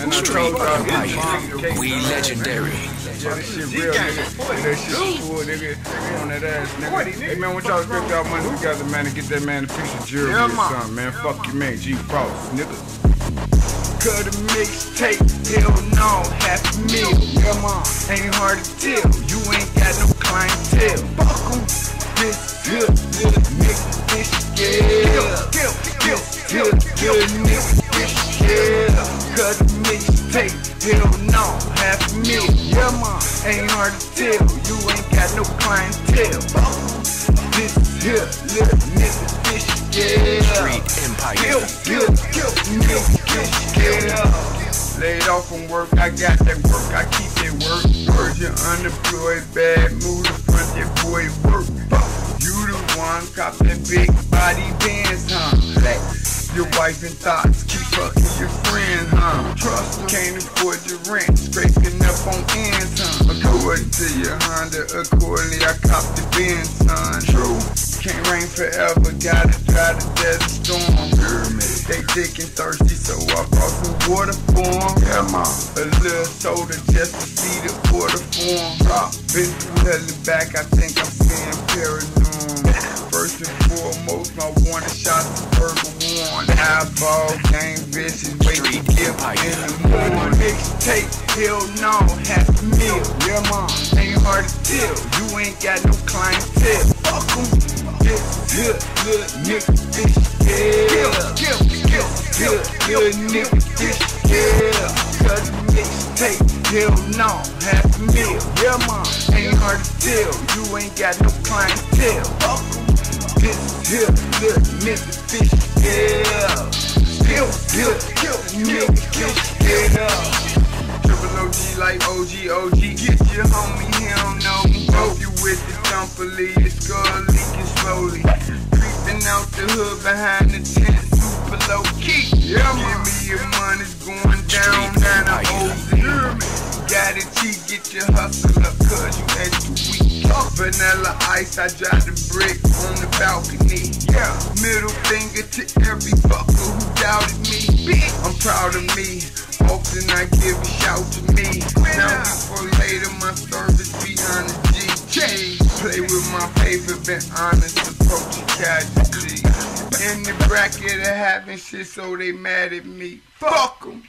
Man, I Street told y'all, Empire. We legendary. Yeah, this shit real, nigga. That shit cool, nigga. Nigga on that ass, nigga. Hey, man, what y'all spend y'all money together, man, to get that man a piece of jewelry or something, man. Fuck you, man. Gee Frost, nigga. Cut a mixtape, hell no, half a meal. Yeah, mom, ain't hard to tell. You ain't got no clientele. Got no clientele. Fuck 'em. This here, little nigga, this yeah. Street Empire. Kill, kill, kill, this yeah. Laid off from work, I got that work, I keep that work. You unemployed, bad mood, front that boy work. You the one, cop that big your wife and thoughts, keep fucking your friends, huh? Trust can't afford your rent, scraping up on ends, huh? According to your Honda, accordingly I cop the Benz, son. True. Can't rain forever, gotta try to desert storm. Pyramid, They thick and thirsty, so I brought some water for 'em. Yeah, mom. A little soda just to see the water form. Been through hell and back, I think I'm Eyeball, game vicious, wake Street to give Empire. in the Morning mixtape, hell no, half a meal. Yeah, mom, ain't hard to tell. You ain't got no clientele. Fuck 'em. This good, good nigga, this yeah. Kill, kill, kill, kill, good nigga, this yeah. Cut a mixtape, hell no, half a meal. Yeah, mom, ain't hard to tell. You ain't got no clientele. Fuck 'em. This here, good nigga, this yeah. Kill, kill, kill, nigga, this yeah. Triple OG like OG, OG. Get your homie, he don't know me. Broke you with the thumper, leave your skull leaking slowly. Creeping out the hood behind the tent, super low key. Yeah, Give me your money's going down, down the OZ. Got it get your hustle up, cause you extra weak. Vanilla ice, I drive the brick on the balcony. Yeah, middle finger to every fucker who doubted me. I'm proud of me. Often I give a shout to me. Now before later, my service be on the G. Play with my paper, been honest, approach a casualty. In the bracket of having shit, so they mad at me. Fuck Fuck 'em.